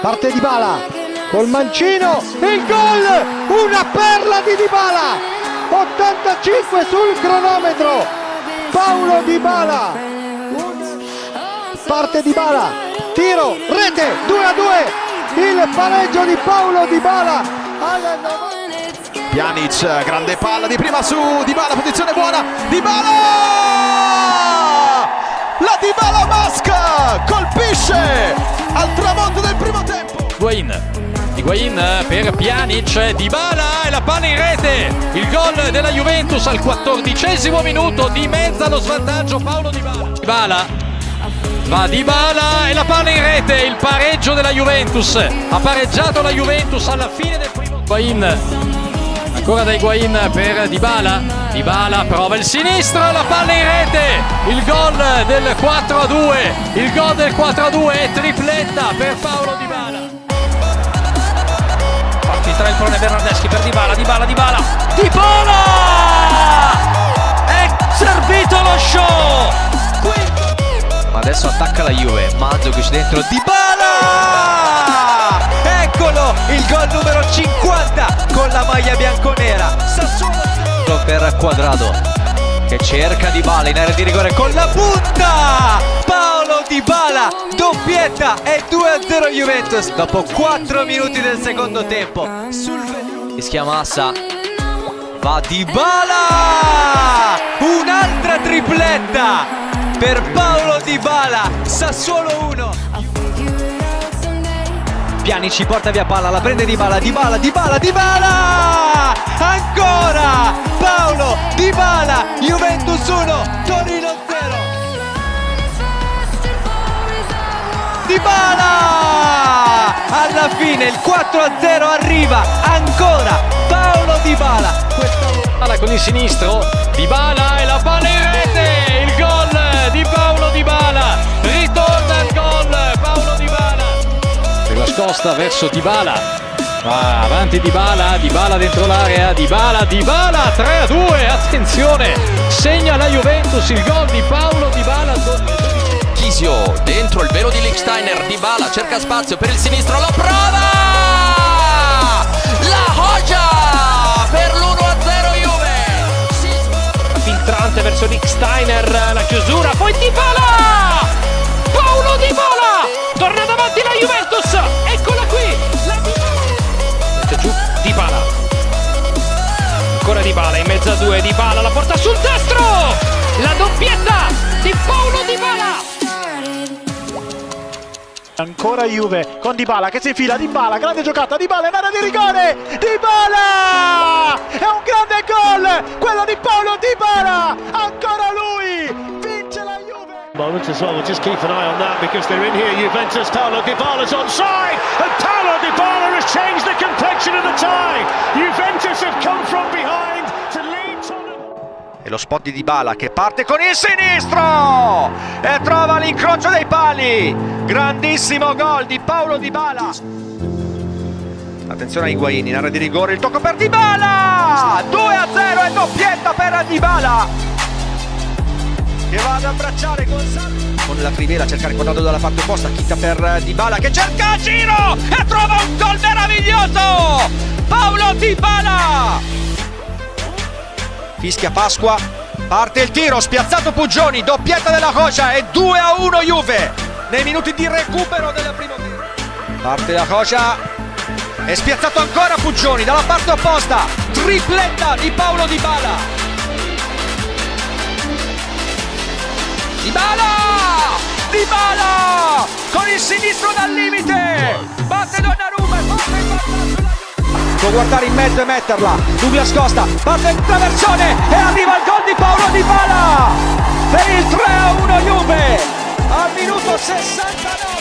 Parte Di Bala col mancino, il gol! Una perla di Di Bala! 85 sul cronometro! Paolo Di Bala! Parte Di Bala, tiro, rete, 2 a 2! Il pareggio di Paolo Di Bala! Pjanic, grande palla di prima su Di Bala, posizione buona, Di Bala! La Di Bala Masca colpisce al tramonto del primo tempo. Higuain, Higuain per Pjanic, Di Bala e la palla in rete. Il gol della Juventus al quattordicesimo minuto di mezza lo svantaggio Paolo Di Bala. Di Bala va Di Bala e la palla in rete. Il pareggio della Juventus. Ha pareggiato la Juventus alla fine del primo. Higuain ancora da Higuain per Dybala. Dybala prova il sinistro la palla in rete. Il gol del 4 a 2 il gol del 4 a 2 è tripletta per Paolo Dybala. Parti tra il prone Bernardeschi per Dybala Dybala Dybala. Dybala! È servito lo show! Ma adesso attacca la Juve Mandzukic dentro Dybala il gol numero 50 con la maglia bianconera. Sassuolo per Quadrado che cerca Di Bala in area di rigore con la punta. Paolo Di Bala doppietta e 2-0 Juventus dopo 4 minuti del secondo tempo. Sul rischia Massa va Di Bala! Un'altra tripletta per Paolo Di Bala. Sassuolo 1 Ci porta via palla, la prende Di Bala, Di Bala, Di Bala, Di Bala! Ancora! Paolo Di Bala, Juventus 1, Torino 0. Di Bala! Alla fine il 4-0 arriva ancora Paolo Di Bala. Questa con il sinistro, Di Bala e la palla in rete, Scosta verso Di Bala. Va avanti Di Bala, Di Bala dentro l'area, Di Bala, Di Bala 3 a 2, attenzione, segna la Juventus il gol di Paolo Di Bala. Chisio dentro il velo di Licksteiner, Di Bala cerca spazio per il sinistro, la prova! La Hoja per l'1-0 Juve! Filtrante verso Licksteiner, la chiusura, poi Di Di Bala in mezzo a due Di Bala la porta sul destro! La doppietta di Paolo Di Bala Ancora Juve con Di Bala che si infila, Di Bala, grande giocata, Di Bala in area di rigore, Di Bala! È un grande gol, quello di Paolo Di Bala, ancora lui! Moment as well, we'll just keep an eye on that because they're in here, Juventus, Paolo Di Bala's onside, and Paolo Di Bala has changed the complexion of the tie! Juventus have come from behind to lead Tottenham. E lo spot di Dybala che parte con il sinistro e trova l'incrocio dei pali. Grandissimo gol di Paolo Dybala. Attenzione a Higuain in area di rigore, il tocco per Dybala! 2 a 0 e doppietta per Dybala. Che va ad abbracciare con con la Crivella a cercare quadrato dalla parte opposta, chita per Dybala che cerca a giro e trova un gol meraviglioso! Paolo Dybala! Fischia Pasqua, parte il tiro, spiazzato Puggioni, doppietta della Cocia e 2 a 1 Juve nei minuti di recupero della prima Parte la Cocia e spiazzato ancora Puggioni dalla parte opposta, tripletta di Paolo Di con il sinistro dal limite. Batte Donnarumma batte può guardare in mezzo e metterla. Douglas scosta parte il traversone e arriva il gol di Paolo Di Pala. Per il 3-1 Juve. Al minuto 69